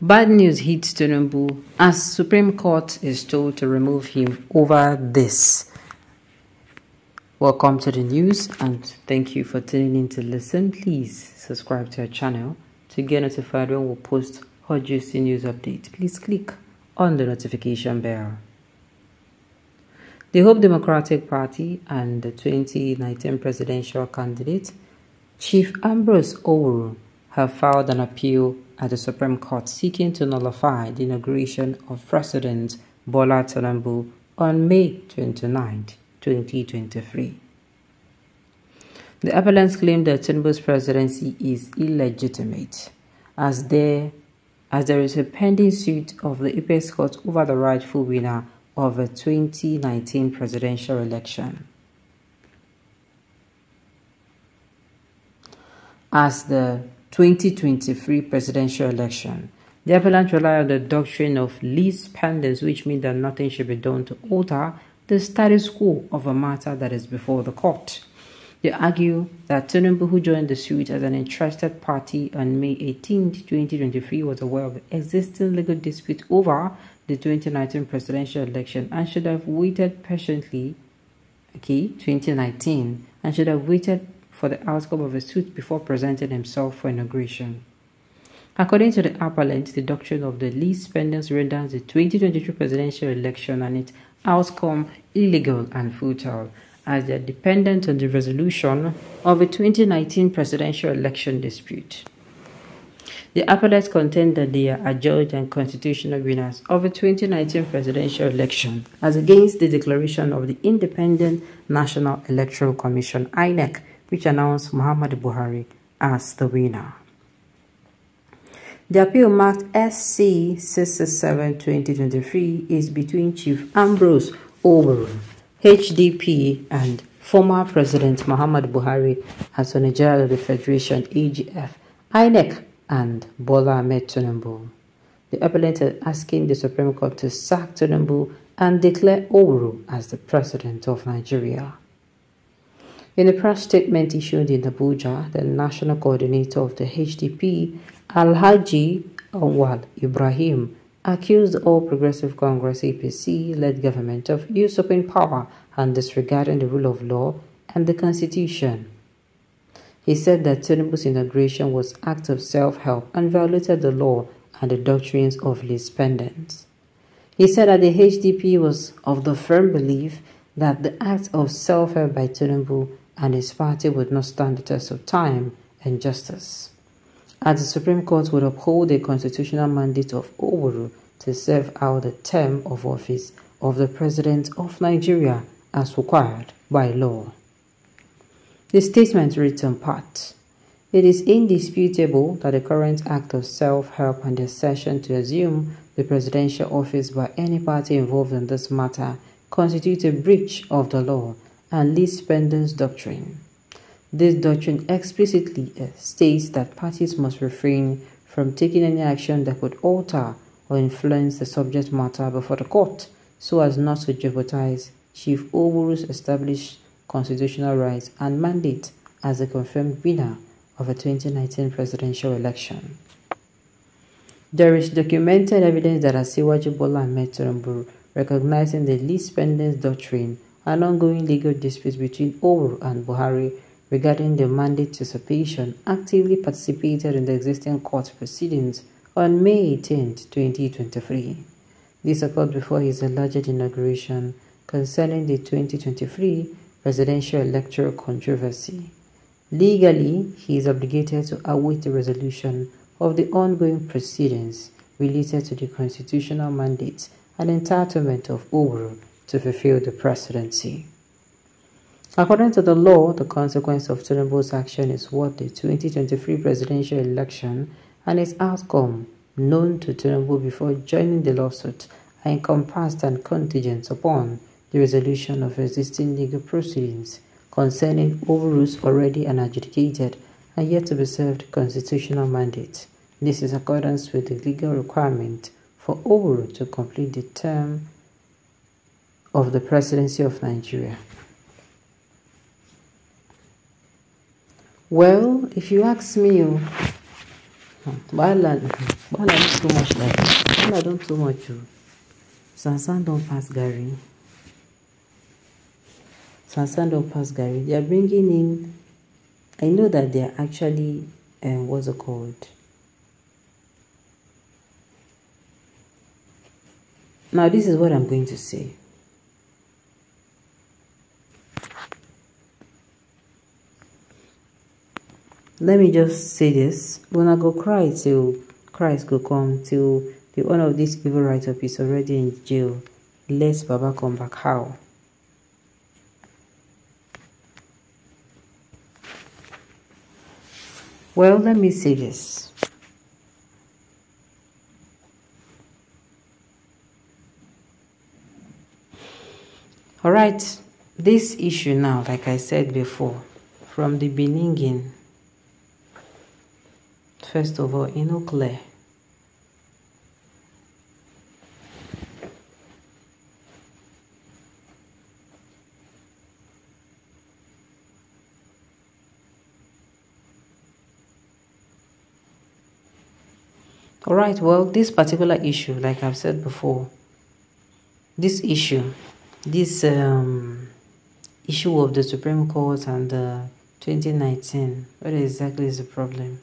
Bad news hits Tinubu as Supreme Court is told to remove him over this. Welcome to the news and thank you for tuning in to listen. Please subscribe to our channel to get notified when we post hot juicy news update. Please click on the notification bell. The Hope Democratic Party and the 2019 presidential candidate Chief Ambrose Owuru have filed an appeal at the Supreme Court seeking to nullify the inauguration of President Bola Tinubu on May 29, 2023. The appellants claim that Tinubu's presidency is illegitimate as there, as there is a pending suit of the Apex Court over the rightful winner of the 2019 presidential election. As the 2023 presidential election. The appellant rely on the doctrine of lis pendens, which means that nothing should be done to alter the status quo of a matter that is before the court. They argue that Tinubu, who joined the suit as an interested party on May 18, 2023, was aware of the existing legal dispute over the 2019 presidential election and should have waited patiently, okay, 2019, and should have waited for the outcome of a suit before presenting himself for inauguration. According to the appellant, the doctrine of the lis pendens renders the 2023 presidential election and its outcome illegal and futile, as they are dependent on the resolution of a 2019 presidential election dispute. The appellants contend that they are adjudged and constitutional winners of the 2019 presidential election as against the declaration of the Independent National Electoral Commission INEC which announced Muhammad Buhari as the winner. The appeal marked SC 667-2023 is between Chief Ambrose Owuru, HDP, and former President Muhammad Buhari, of the Federation, AGF, INEC, and Bola Ahmed Tinubu. The appellant is asking the Supreme Court to sack Tinubu and declare Owuru as the President of Nigeria. In a press statement issued in Abuja, the national coordinator of the HDP, Alhaji Awal Ibrahim, accused All Progressive Congress APC-led government of usurping power and disregarding the rule of law and the constitution. He said that Tinubu's inauguration was act of self-help and violated the law and the doctrines of lis pendens. He said that the HDP was of the firm belief that the act of self-help by Tinubu and his party would not stand the test of time and justice. As the Supreme Court would uphold the constitutional mandate of Owuru to serve out the term of office of the President of Nigeria as required by law. The statement reads in part, It is indisputable that the current act of self-help and the to assume the presidential office by any party involved in this matter constitute a breach of the law and lis pendens doctrine. This doctrine explicitly uh, states that parties must refrain from taking any action that could alter or influence the subject matter before the court so as not to jeopardize Chief Owuru's established constitutional rights and mandate as a confirmed winner of a 2019 presidential election. There is documented evidence that Asiwaju Bola Ahmed recognizing the lis pendens doctrine an ongoing legal dispute between Owuru and Buhari regarding the mandate usurpation actively participated in the existing court proceedings on May 18, 2023. This occurred before his alleged inauguration concerning the 2023 presidential electoral controversy. Legally, he is obligated to await the resolution of the ongoing proceedings related to the constitutional mandate and entitlement of Owuru to fulfill the presidency. According to the law, the consequence of Tinubu's action is what the 2023 presidential election and its outcome, known to Tinubu before joining the lawsuit, are encompassed and contingent upon the resolution of existing legal proceedings concerning Owuru's already unadjudicated and yet to be served constitutional mandate. This is accordance with the legal requirement for Owuru to complete the term of the presidency of Nigeria? Well, if you ask me, oh, wahala wahala no too much like wahala don too much o sansan don pass garri sansan don pass garri. they are bringing in i know that they are actually um, what's it called now this is what i'm going to say let me just say this. When i go cry till christ go come till the one of these evil write-up is already in jail let baba come back. How? Well let me say this. All right this issue now like i said before from the beginning first of all, know, clear. All right, well, this particular issue, like I've said before, this issue, this um, issue of the Supreme Court and the 2019, what exactly is the problem?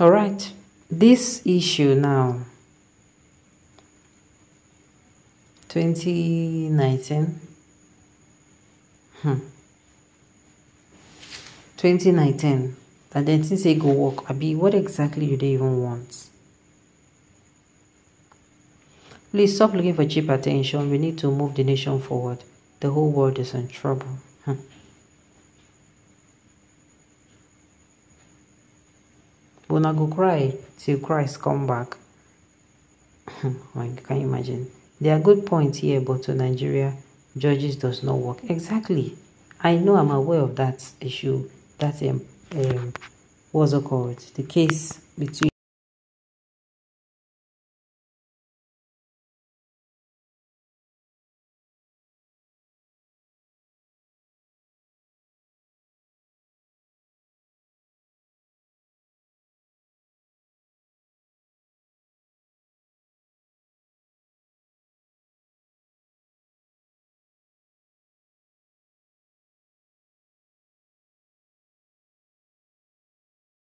All right, this issue now, 2019. Hmm. 2019. that then since they go work, Abi, what exactly do they even want? Please stop looking for cheap attention. We need to move the nation forward. The whole world is in trouble. Hmm. Una go cry till Christ come back. can you imagine? There are good points here, but to Nigeria, judges does not work. Exactly. I know I'm aware of that issue. That um, um what's called? The case between